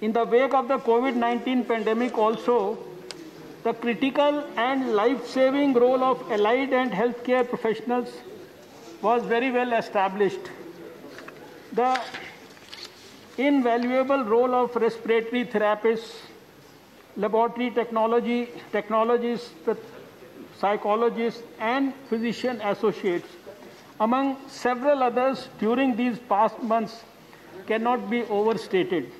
In the wake of the COVID-19 pandemic also, the critical and life-saving role of allied and healthcare professionals was very well established. The invaluable role of respiratory therapists, laboratory technology, technologists, psychologists, and physician associates, among several others during these past months, cannot be overstated.